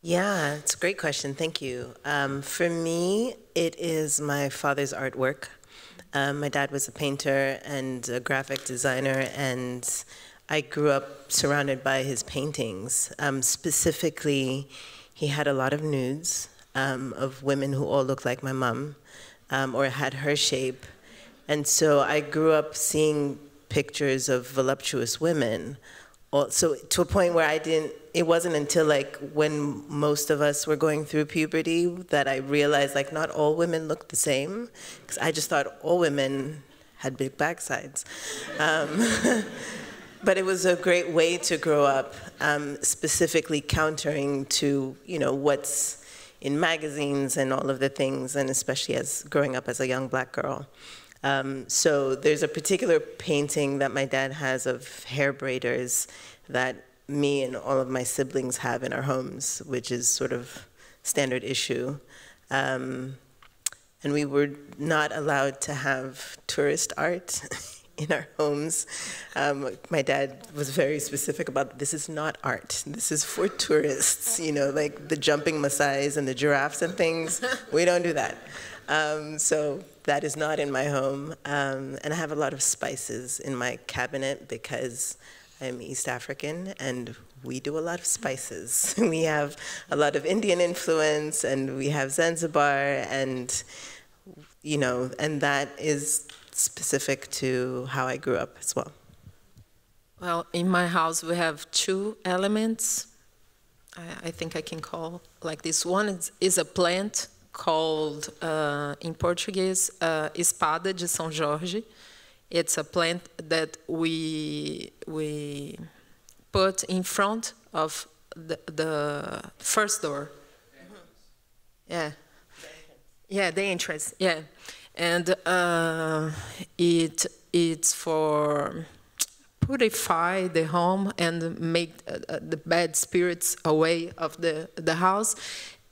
D: Yeah, it's a great question. Thank you. Um, for me, it is my father's artwork. Um, my dad was a painter and a graphic designer, and I grew up surrounded by his paintings. Um, specifically, he had a lot of nudes um, of women who all looked like my mom um, or had her shape. And so I grew up seeing pictures of voluptuous women so to a point where I didn't, it wasn't until like when most of us were going through puberty that I realized like not all women look the same. Because I just thought all women had big backsides. Um, but it was a great way to grow up, um, specifically countering to, you know, what's in magazines and all of the things, and especially as growing up as a young black girl. Um, so there's a particular painting that my dad has of hair braiders that me and all of my siblings have in our homes, which is sort of standard issue. Um, and we were not allowed to have tourist art in our homes. Um, my dad was very specific about this is not art. This is for tourists. You know, like the jumping Maasais and the giraffes and things. We don't do that. Um, so that is not in my home. Um, and I have a lot of spices in my cabinet because I'm East African and we do a lot of spices. we have a lot of Indian influence and we have Zanzibar and, you know, and that is specific to how I grew up as well.
E: Well, in my house we have two elements. I, I think I can call like this. One is, is a plant called, uh, in Portuguese, uh, Espada de São Jorge. It's a plant that we, we put in front of the, the first door. Yeah. Yeah, the entrance. Yeah, and uh, it it's for purify the home and make uh, uh the bad spirits away of the the house.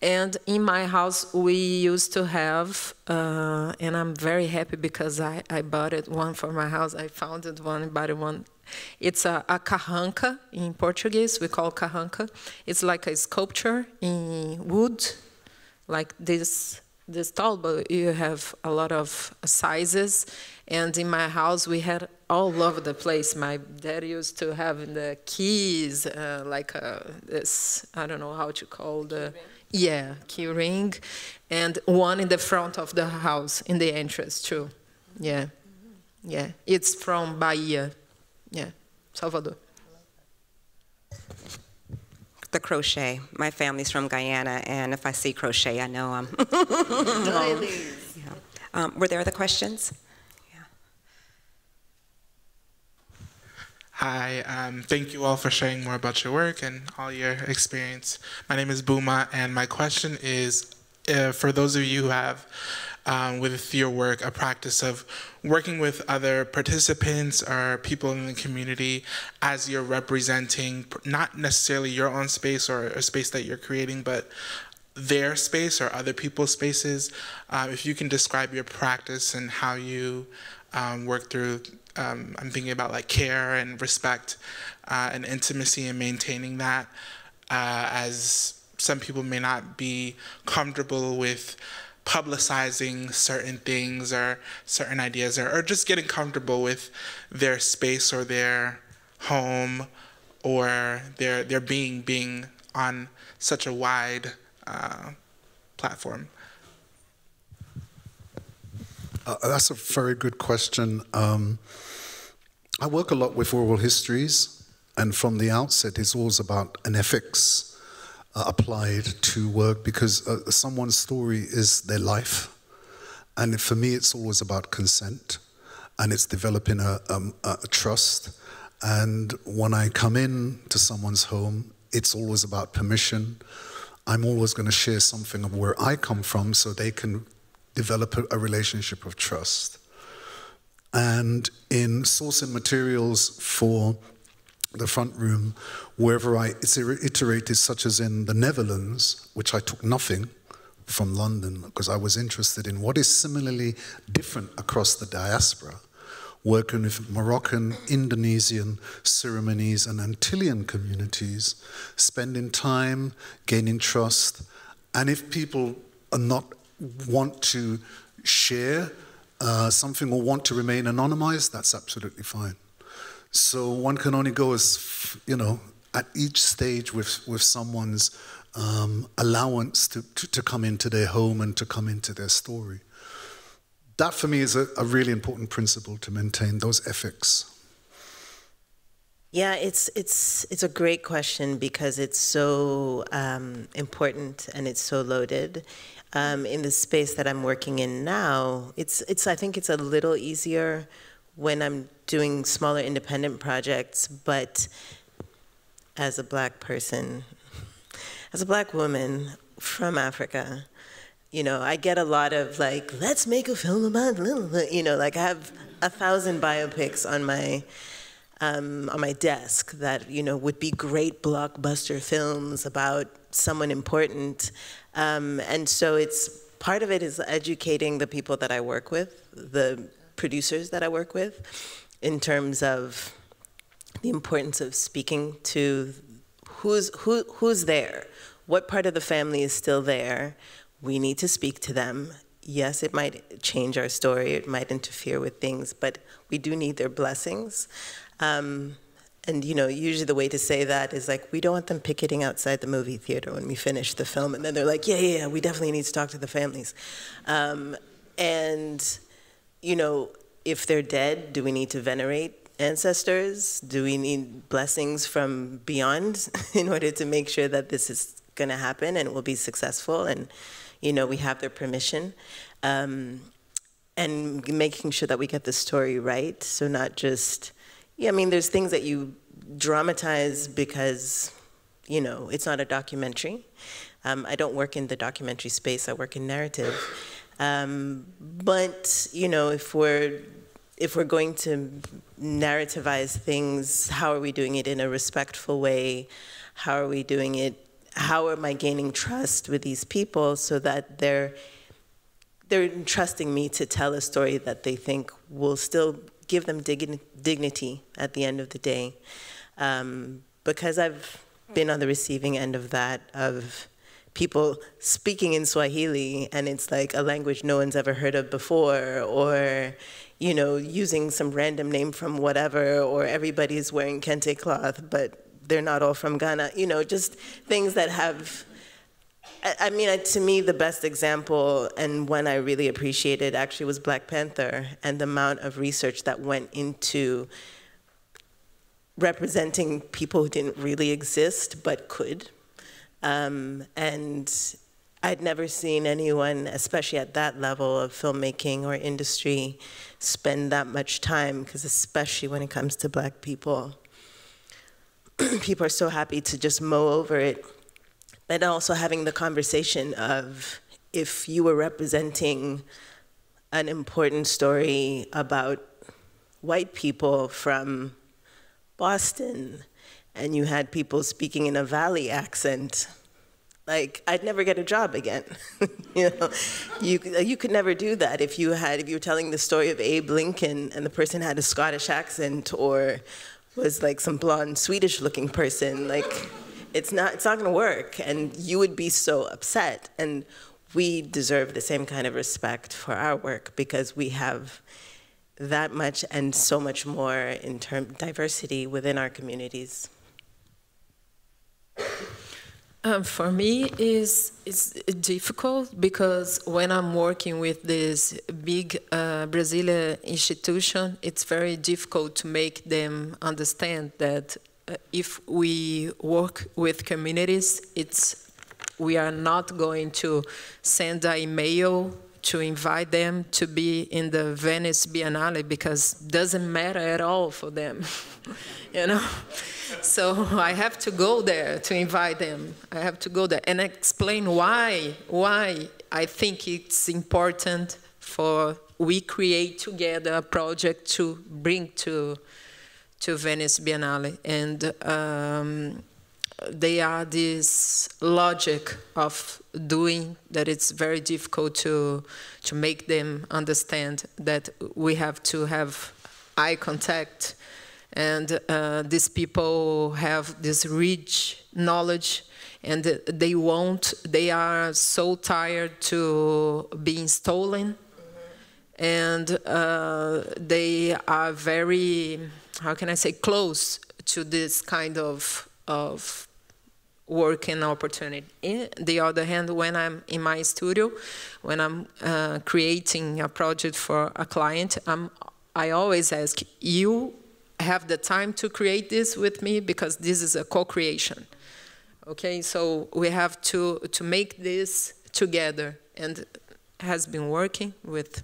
E: And in my house, we used to have, uh, and I'm very happy because I, I bought it one for my house. I found it one, bought it one. It's a, a carranca in Portuguese. We call carranca. It's like a sculpture in wood, like this this tall, but you have a lot of sizes. And in my house, we had all over the place. My dad used to have the keys, uh, like a, uh, this, I don't know how to call the yeah, key ring, and one in the front of the house in the entrance too. Yeah, yeah. It's from Bahia. Yeah, Salvador.
B: The crochet. My family's from Guyana, and if I see crochet, I know I'm. yeah. um, were there other questions?
G: Hi, um, thank you all for sharing more about your work and all your experience. My name is Buma, and my question is uh, for those of you who have, um, with your work, a practice of working with other participants or people in the community as you're representing not necessarily your own space or a space that you're creating, but their space or other people's spaces. Uh, if you can describe your practice and how you um, work through, um, I'm thinking about like care and respect uh, and intimacy and maintaining that uh, as some people may not be comfortable with publicizing certain things or certain ideas or, or just getting comfortable with their space or their home or their their being being on such a wide uh, platform?
C: Uh, that's a very good question. Um, I work a lot with oral histories, and from the outset, it's always about an ethics uh, applied to work because uh, someone's story is their life. And for me, it's always about consent, and it's developing a, um, a trust. And when I come in to someone's home, it's always about permission. I'm always going to share something of where I come from so they can develop a, a relationship of trust. And in sourcing materials for the front room, wherever I iterated, such as in the Netherlands, which I took nothing from London because I was interested in what is similarly different across the diaspora working with Moroccan, Indonesian, Surinamese, and Antillean communities, spending time, gaining trust. And if people are not want to share uh, something or want to remain anonymized, that's absolutely fine. So one can only go as, you know, at each stage with, with someone's um, allowance to, to, to come into their home and to come into their story that for me is a, a really important principle to maintain those ethics.
D: Yeah, it's it's it's a great question because it's so um, important and it's so loaded. Um, in the space that I'm working in now, it's it's I think it's a little easier when I'm doing smaller independent projects, but as a black person, as a black woman from Africa, you know, I get a lot of like, let's make a film about, you know, like I have a thousand biopics on my um, on my desk that you know would be great blockbuster films about someone important, um, and so it's part of it is educating the people that I work with, the producers that I work with, in terms of the importance of speaking to who's who who's there, what part of the family is still there we need to speak to them. Yes, it might change our story, it might interfere with things, but we do need their blessings. Um, and you know, usually the way to say that is like, we don't want them picketing outside the movie theater when we finish the film, and then they're like, yeah, yeah, yeah we definitely need to talk to the families. Um, and you know, if they're dead, do we need to venerate ancestors? Do we need blessings from beyond in order to make sure that this is going to happen and will be successful? And you know, we have their permission. Um, and making sure that we get the story right. So not just, yeah, I mean, there's things that you dramatize because, you know, it's not a documentary. Um, I don't work in the documentary space, I work in narrative. Um, but, you know, if we're if we're going to narrativize things, how are we doing it in a respectful way? How are we doing it how am I gaining trust with these people so that they're they're trusting me to tell a story that they think will still give them dig dignity at the end of the day. Um, because I've been on the receiving end of that, of people speaking in Swahili, and it's like a language no one's ever heard of before, or you know, using some random name from whatever, or everybody's wearing kente cloth, but they're not all from Ghana. You know, just things that have. I, I mean, to me, the best example and one I really appreciated actually was Black Panther and the amount of research that went into representing people who didn't really exist but could. Um, and I'd never seen anyone, especially at that level of filmmaking or industry, spend that much time, because especially when it comes to black people, people are so happy to just mow over it. But also having the conversation of if you were representing an important story about white people from Boston and you had people speaking in a valley accent, like I'd never get a job again. you know, you you could never do that if you had if you were telling the story of Abe Lincoln and the person had a Scottish accent or was like some blonde Swedish looking person. Like it's not it's not going to work, and you would be so upset. And we deserve the same kind of respect for our work because we have that much and so much more in term diversity within our communities.
E: Um, for me, is it's difficult because when I'm working with this big uh, Brazilian institution, it's very difficult to make them understand that uh, if we work with communities, it's we are not going to send an email to invite them to be in the Venice Biennale because it doesn't matter at all for them, you know. So I have to go there to invite them. I have to go there and explain why, why I think it's important for we create together a project to bring to to Venice Biennale. And um, they are this logic of doing that it's very difficult to to make them understand that we have to have eye contact and uh, these people have this rich knowledge and they won't they are so tired to being stolen. And uh, they are very how can i say close to this kind of of work and opportunity. In the other hand, when I'm in my studio, when I'm uh, creating a project for a client, I'm, I always ask, you have the time to create this with me because this is a co-creation. Okay, so we have to to make this together, and has been working with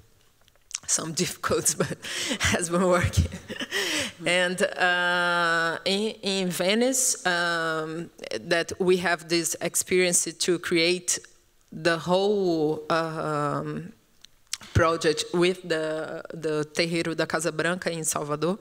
E: some difficulties, but has been working. and uh, in, in, Venice, um, that we have this experience to create the whole um, project with the the Terreiro da Casa Branca in Salvador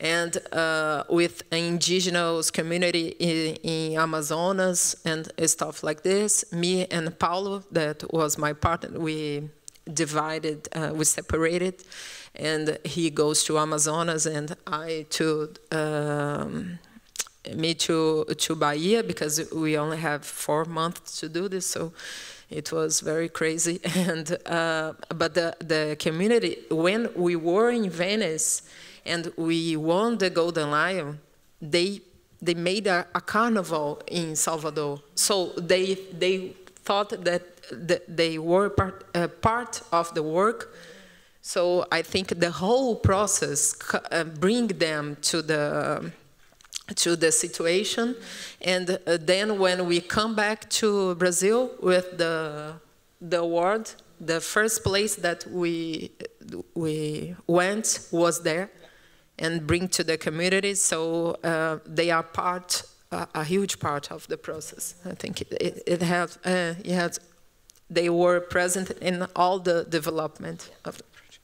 E: and uh, with indigenous community in, in, Amazonas and stuff like this. Me and Paulo, that was my partner, we divided, uh, we separated, and he goes to Amazonas and I to um, me to to Bahia because we only have four months to do this, so it was very crazy. And uh, but the the community when we were in Venice and we won the Golden Lion, they they made a, a carnival in Salvador. So they they thought that, they were part, uh, part of the work. So I think the whole process uh, bring them to the to the situation, and uh, then when we come back to Brazil with the the award, the first place that we we went was there and bring to the community. So uh, they are part, uh, a huge part of the process. I think it, it, it has, uh, it has, they were present in all the development of the project.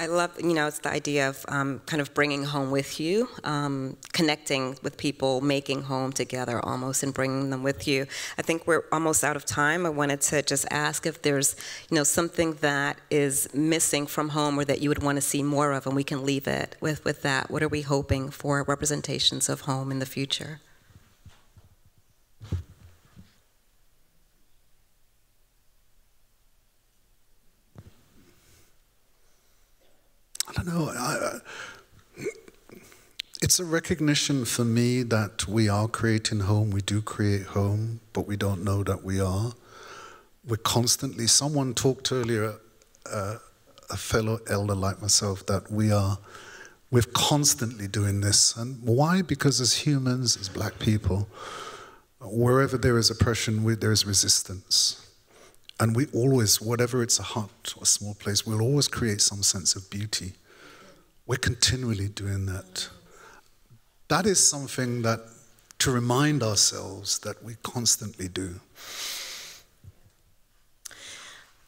B: I love, you know, it's the idea of um, kind of bringing home with you, um, connecting with people, making home together almost, and bringing them with you. I think we're almost out of time. I wanted to just ask if there's, you know, something that is missing from home or that you would want to see more of, and we can leave it with, with that. What are we hoping for representations of home in the future?
C: I don't know. I, it's a recognition for me that we are creating home. We do create home, but we don't know that we are. We're constantly, someone talked earlier, uh, a fellow elder like myself, that we are, we're constantly doing this. And why? Because as humans, as black people, wherever there is oppression, we, there is resistance. And we always, whatever it's a hut or a small place, we'll always create some sense of beauty. We're continually doing that. That is something that to remind ourselves that we constantly do.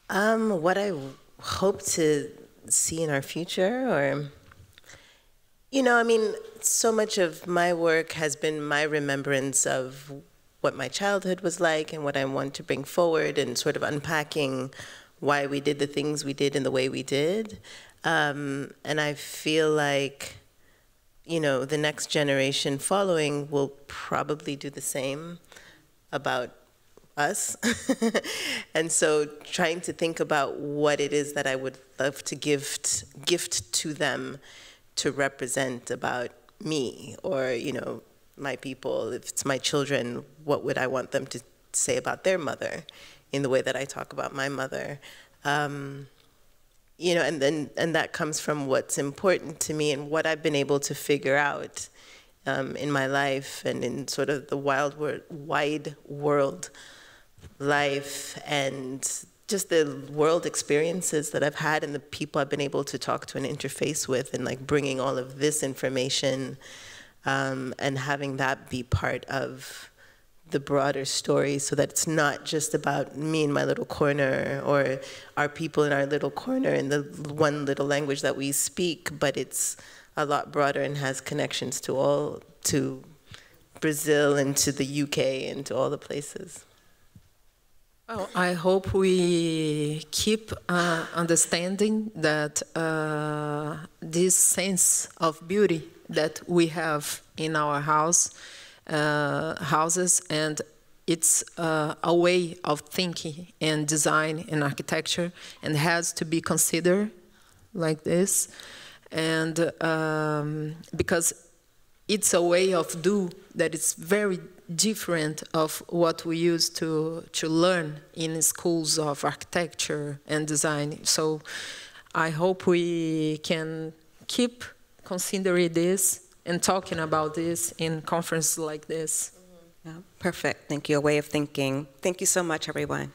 D: Um, what I hope to see in our future, or, you know, I mean, so much of my work has been my remembrance of what my childhood was like and what I want to bring forward and sort of unpacking why we did the things we did in the way we did. Um, and I feel like, you know, the next generation following will probably do the same about us. and so trying to think about what it is that I would love to gift gift to them to represent about me or, you know, my people, if it's my children, what would I want them to say about their mother in the way that I talk about my mother? Um, you know, and then and that comes from what's important to me and what I've been able to figure out um, in my life and in sort of the wild word, wide world life and just the world experiences that I've had and the people I've been able to talk to and interface with and like bringing all of this information um, and having that be part of the broader story so that it's not just about me in my little corner or our people in our little corner in the one little language that we speak, but it's a lot broader and has connections to all, to Brazil and to the UK and to all the places.
E: Well, I hope we keep uh, understanding that uh, this sense of beauty that we have in our house, uh, houses, and it's uh, a way of thinking and design and architecture, and has to be considered like this, and um, because it's a way of do that is very different of what we used to to learn in schools of architecture and design. So I hope we can keep considering this and talking about this in conferences like this.
B: Yeah, perfect. Thank you. A way of thinking. Thank you so much, everyone.